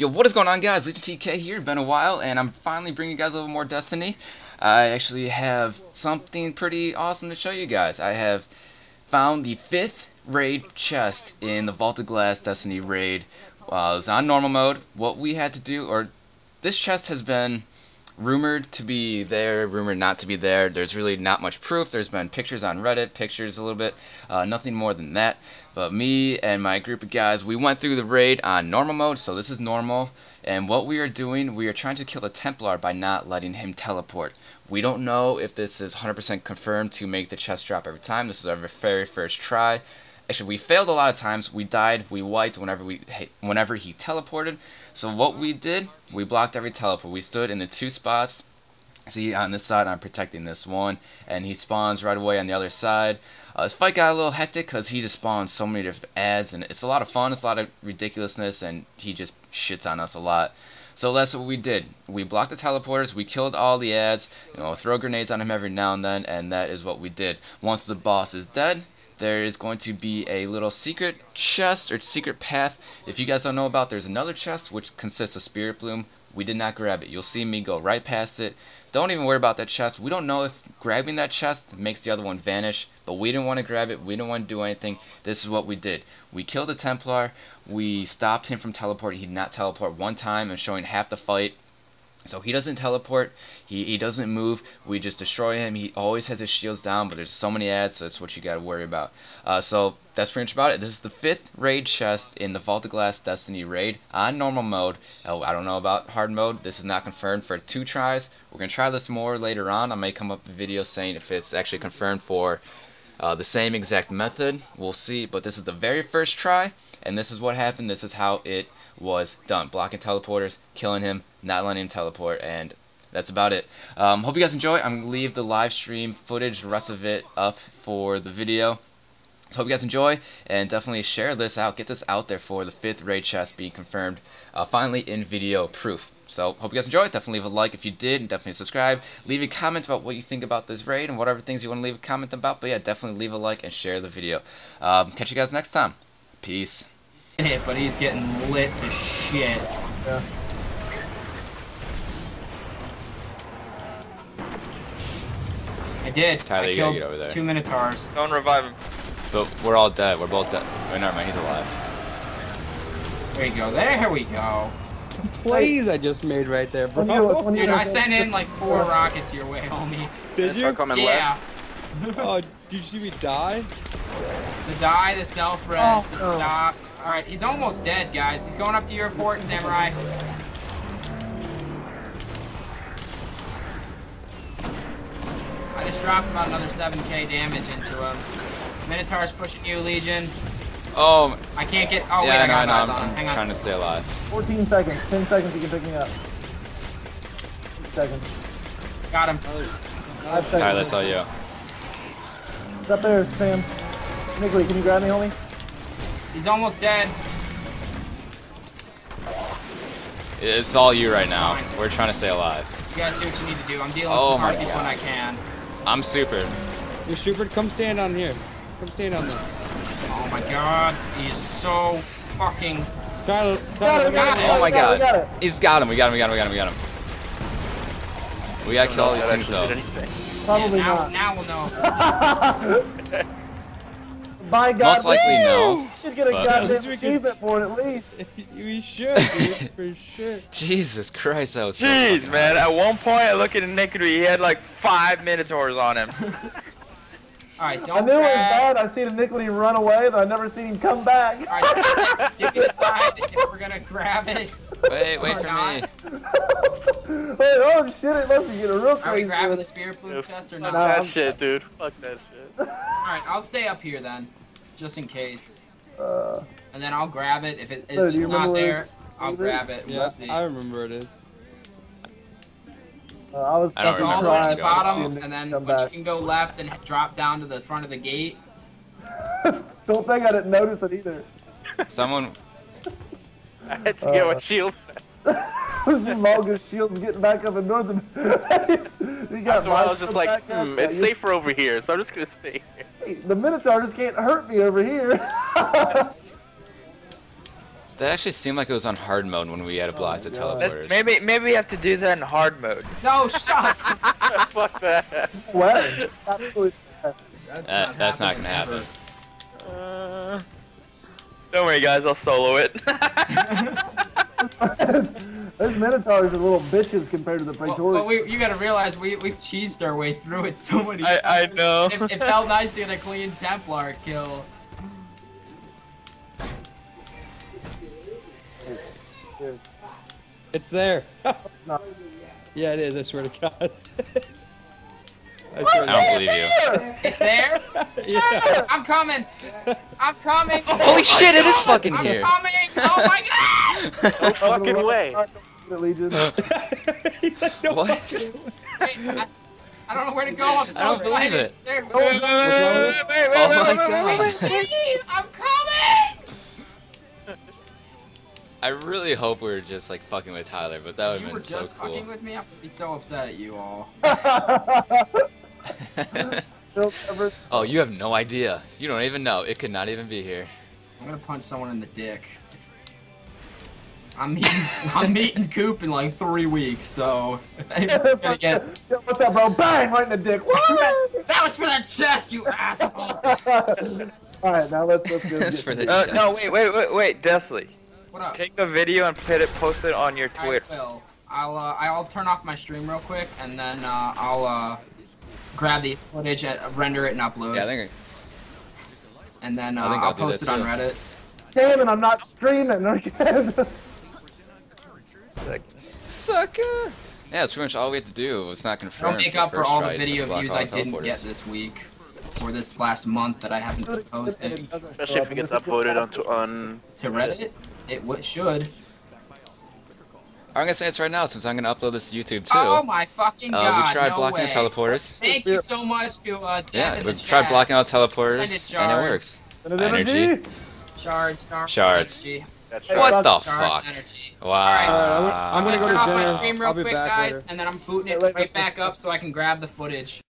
Yo, what is going on guys? Legion TK here, been a while, and I'm finally bringing you guys a little more Destiny. I actually have something pretty awesome to show you guys. I have found the fifth raid chest in the Vault of Glass Destiny raid. Uh, it was on normal mode. What we had to do, or this chest has been rumored to be there, rumored not to be there. There's really not much proof. There's been pictures on Reddit, pictures a little bit, uh, nothing more than that. But me and my group of guys, we went through the raid on normal mode, so this is normal. And what we are doing, we are trying to kill the Templar by not letting him teleport. We don't know if this is 100% confirmed to make the chest drop every time. This is our very first try. Actually, we failed a lot of times. We died, we wiped whenever we whenever he teleported. So what we did, we blocked every teleport. We stood in the two spots. See, on this side, I'm protecting this one, and he spawns right away on the other side. Uh, this fight got a little hectic because he just spawns so many different ads, and it's a lot of fun, it's a lot of ridiculousness, and he just shits on us a lot. So that's what we did. We blocked the teleporters, we killed all the ads, you know, throw grenades on him every now and then, and that is what we did. Once the boss is dead, there is going to be a little secret chest or secret path. If you guys don't know about, there's another chest which consists of Spirit Bloom. We did not grab it. You'll see me go right past it. Don't even worry about that chest. We don't know if grabbing that chest makes the other one vanish, but we didn't want to grab it. We didn't want to do anything. This is what we did. We killed the Templar. We stopped him from teleporting. He did not teleport one time and showing half the fight. So he doesn't teleport, he, he doesn't move, we just destroy him, he always has his shields down, but there's so many ads, so that's what you gotta worry about. Uh, so that's pretty much about it. This is the fifth raid chest in the Vault of Glass Destiny raid on normal mode. Oh, I don't know about hard mode, this is not confirmed for two tries. We're gonna try this more later on, I may come up with a video saying if it's actually confirmed for uh, the same exact method, we'll see, but this is the very first try, and this is what happened, this is how it was done. Blocking teleporters, killing him, not letting him teleport, and that's about it. Um, hope you guys enjoy. I'm going to leave the live stream footage, the rest of it, up for the video. So hope you guys enjoy, and definitely share this out. Get this out there for the fifth raid chest being confirmed, uh, finally in video proof. So hope you guys enjoy. Definitely leave a like if you did, and definitely subscribe. Leave a comment about what you think about this raid and whatever things you want to leave a comment about. But yeah, definitely leave a like and share the video. Um, catch you guys next time. Peace hit, but he's getting lit to shit. Yeah. I did. Tyler, I you gotta get over there. Two Minotaurs. Go and revive him. But we're all dead. We're both dead. Wait, never mind. He's alive. There you go. There we go. Plays I just made right there, bro. Dude, I sent in like four rockets your way, homie. Did you? Yeah. oh, did you see me die? The die, the self-res, oh, the oh. stop. Alright, he's almost dead, guys. He's going up to your port, Samurai. I just dropped about another 7k damage into him. Minotaur's pushing you, Legion. Oh. I can't get. Oh, yeah, wait, I got no, eyes no, on him. I'm trying to stay alive. 14 seconds. 10 seconds, you can pick me up. Six seconds. Got him. Five seconds. Alright, that's all you. It's up there, Sam. Nicolay, can you grab me, homie? He's almost dead. It's all you right now. We're trying to stay alive. You guys do what you need to do. I'm dealing with oh some harpies when I can. I'm super. You're super. Come stand on here. Come stand on this. Oh my god. He is so fucking... Tyler, Tyler, got it. Oh my god. Got He's got him. We got him. We got him. We got him. We got him. We gotta kill all these things though. Probably yeah, now, not. Now we'll know. By God, Most likely no. Should get a goddamn achievement for it at least. we should, dude, for sure. Jesus Christ, that was. Jeez, so man. At one point, I look at Iniquity. He had like five Minotaurs on him. Alright, don't I knew it was bad. I seen Iniquity run away, but I never seen him come back. Alright, dip it aside if we're gonna grab it. Wait, wait oh for me. Wait, oh shit, it must be getting real crazy. Are we grabbing the Spirit Bloom chest or not? Fuck that shit, dude. Fuck that shit. Alright, I'll stay up here then just in case. Uh, and then I'll grab it. If, it, if so it's not there, I'll grab it. Yeah, we'll I remember it is. Uh, I was. It's all the way to the bottom, and then when back. you can go left and drop down to the front of the gate. Don't think I didn't notice it either. Someone. I had to get uh, my shield. Malgus Shield's getting back up in northern. you got After I was just like, hmm, it's safer over here, so I'm just gonna stay here. Hey, the Minotaur just can't hurt me over here. That actually seemed like it was on hard mode when we had to block the God. teleporters. Maybe maybe we have to do that in hard mode. No, shut. Fuck that. Sweat. Absolutely. That, that's not gonna happen. Uh, Don't worry, guys. I'll solo it. Those Minotaurs are little bitches compared to the Praetorians. well, we, you gotta realize we we've cheesed our way through it so many. I I times. know. It, it felt nice to get a clean Templar kill. It's there. No. yeah, it is. I swear to God. I swear I don't believe you. It's there. Yeah. I'm coming. I'm coming. Holy shit, it is fucking I'm here. coming. Oh my god. no fucking way. Legion. Uh, He's like, no. What? Wait, I, I don't know where to go. I'm so I don't believe it. There, Wait, wait, wait, wait, wait, wait, Oh my god. I'm coming. I really hope we are just like fucking with Tyler, but that would You have been so just fucking with me. I'm gonna be so upset at you all. Oh, you have no idea. You don't even know. It could not even be here. I'm gonna punch someone in the dick. I'm meeting, I'm meeting Coop in like three weeks, so if anyone's gonna get Yo, What's up, bro? Bang! Right in the dick. Woo! that was for their chest, you asshole. All right, now let's let's go. That's for the this. Uh, chest. no, wait, wait, wait, wait, Deathly. What up? Take a video and put it, post it on your I Twitter. will. I'll uh, I'll turn off my stream real quick, and then uh, I'll uh, grab the footage, and render it, and upload. Yeah, I think. and then uh, I think I'll, I'll post it that on. Reddit. Damn it! I'm not streaming again. Sucker. Yeah, that's pretty much all we have to do. It's not confirmed. I'll make the up for all the video views I didn't get this week, or this last month that I haven't posted. Especially if it gets uploaded onto on. to Reddit. It w- should. I'm gonna say it's right now since I'm gonna upload this to YouTube too. Oh my fucking god! uh, god! we tried no blocking way. the teleporters. Thank you so much to uh, Death Yeah, in we the tried chat. blocking out Send it teleporters, and it works. Energy. Energy. Shards, Shards. energy. That's right. What the fuck? Shards, energy. Wow. Alright. Alright, I'm gonna- I'm gonna Turn go to off my dinner. stream real I'll be quick, back guys, later. and then I'm booting it Wait, wait, right back up so I can grab the footage.